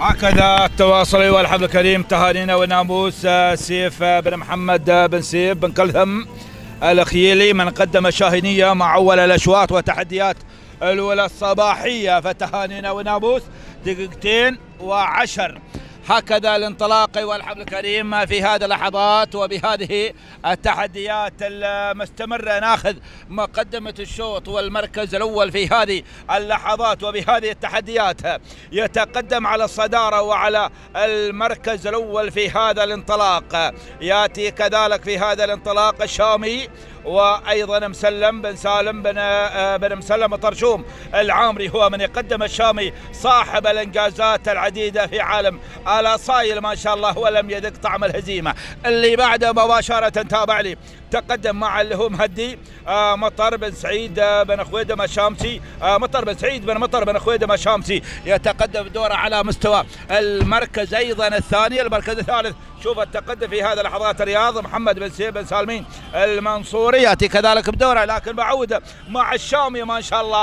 هكذا التواصل ايها الحفل الكريم تهانينا وناموس آه، سيف آه، بن محمد آه، بن سيف بن كلثم الخيلي من قدم شاهنيه مع أول الأشواط وتحديات الأولى الصباحية. فتهانينا وناموس دقيقتين وعشر. هكذا الانطلاق. الحفل الكريم في هذه اللحظات وبهذه التحديات المستمرة ناخذ مقدمة الشوط والمركز الأول في هذه اللحظات وبهذه التحديات. يتقدم على الصدارة وعلى المركز الأول في هذا الانطلاق. يأتي كذلك في هذا الانطلاق الشامي وأيضا مسلم بن سالم بن آه، بن مسلم طرشوم العامري هو من يقدم الشامي صاحب الإنجازات العديدة في عالم آلاصايل ما شاء الله ولم يذق طعم الهزيمة. اللي بعده مباشرة تابع لي. تقدم مع اللي هو مهدي مطر بن سعيد بن خويدم الشامسي آه، مطر بن سعيد بن مطر بن خويدم الشامسي يتقدم دوره على مستوى المركز أيضا الثاني المركز الثالث. شوف التقدم في هذه اللحظات الرياض محمد بن سيف بن سالمين المنصوري. يأتي كذلك بدوره لكن بعودة مع الشامي ما شاء الله.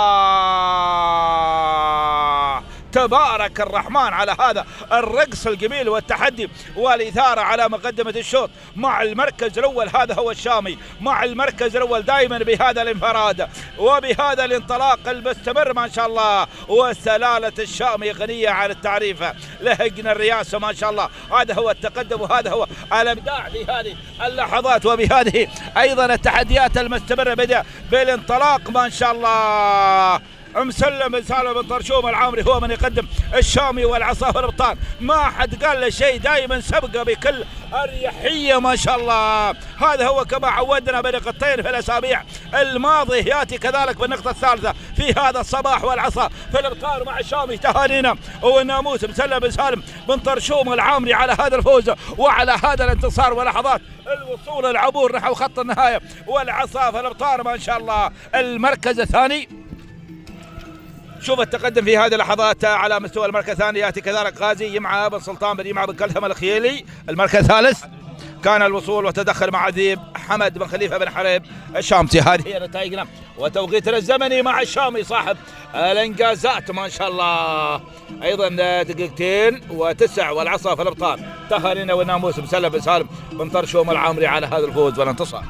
تبارك الرحمن على هذا الرقص الجميل والتحدي والإثارة على مقدمة الشوط. مع المركز الأول هذا هو الشامي. مع المركز الأول دائما بهذا الانفراد وبهذا الانطلاق المستمر ما شاء الله. وسلالة الشامي غنية عن التعريف. لهجنا الرئاسه ما شاء الله. هذا هو التقدم وهذا هو الإبداع في هذه اللحظات وبهذه أيضا التحديات المستمرة بدا بالانطلاق ما شاء الله. مسلم بن سالم بن طرشوم العامري هو من يقدم الشامي والعصا والابطال ما حد قال له شيء دائما سبقه بكل أريحية ما شاء الله. هذا هو كما عودنا بنقطتين في الأسابيع. الماضيه يأتي كذلك بالنقطة الثالثة في هذا الصباح والعصا. في الابطال مع الشامي تهانينا. والناموس مسلم بن سالم بن طرشوم العامري على هذا الفوز وعلى هذا الانتصار ولحظات الوصول العبور نحو خط النهاية. والعصا في الابطال ما شاء الله. المركز الثاني شوف التقدم في هذه اللحظات على مستوى المركز الثاني. يأتي كذلك غازي يمعى بن سلطان بن يمعى بن كلثم الخيلي. المركز الثالث كان الوصول وتدخل مع ذيب حمد بن خليفة بن حريب الشامسي. هذه هي نتائجنا وتوقيتنا الزمني مع الشامي صاحب الانجازات ما شاء الله. أيضا دقيقتين وتسع والعصا في الأبطال. تهانينا والناموس مسلم بن سالم بن طرشوم العامري على هذا الفوز والانتصار.